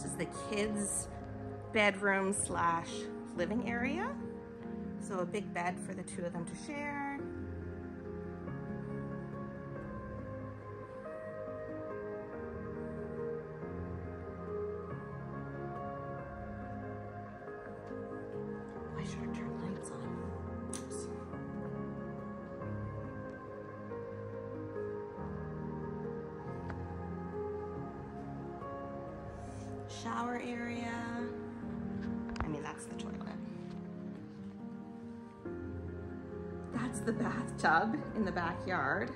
This is the kids' bedroom slash living area. So a big bed for the two of them to share. Shower area. I mean, that's the toilet. That's the bathtub in the backyard.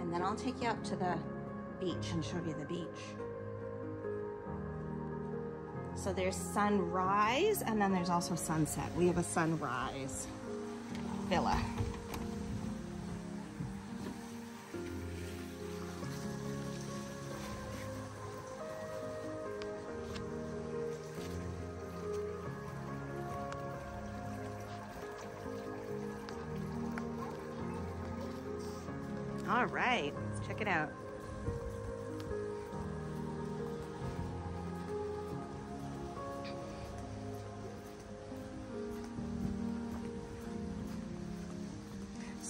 And then I'll take you up to the beach and show you the beach. So there's sunrise and then there's also sunset. We have a sunrise villa. All right, let's check it out.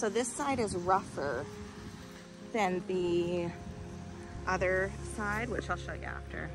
So this side is rougher than the other side, which I'll show you after.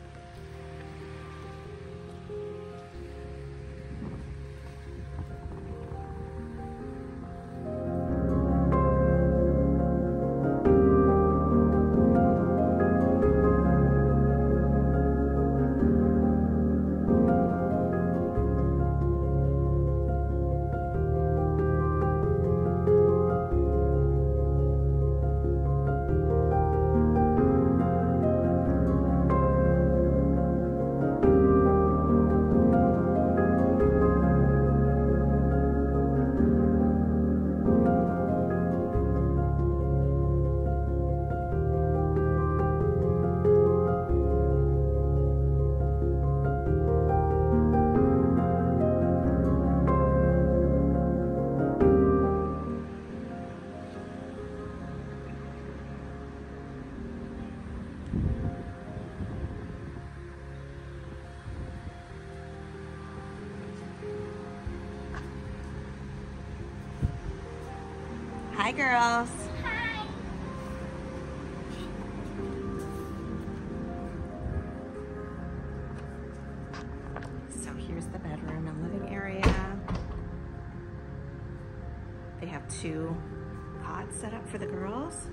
Hi, girls. So here's the bedroom and living area. They have two cots set up for the girls.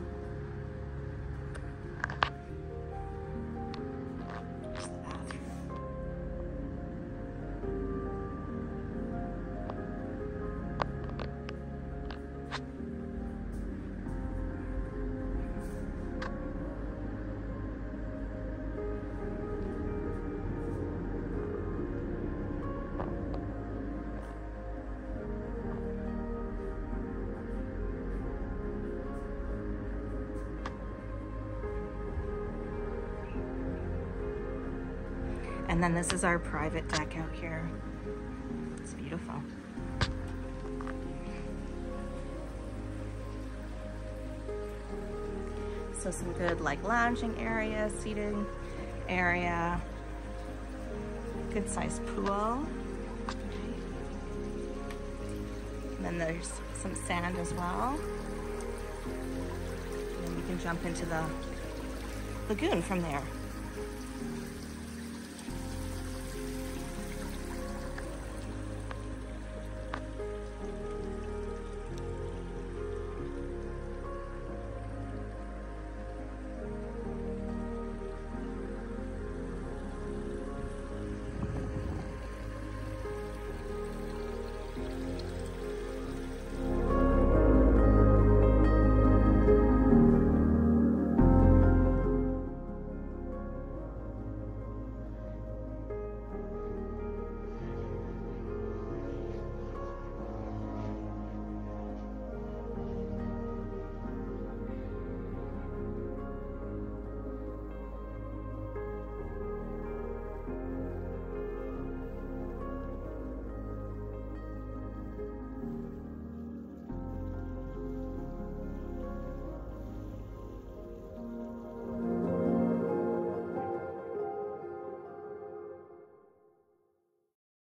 And then this is our private deck out here. It's beautiful. So some good like lounging area, seating area, good sized pool. And then there's some sand as well. And then you can jump into the lagoon from there.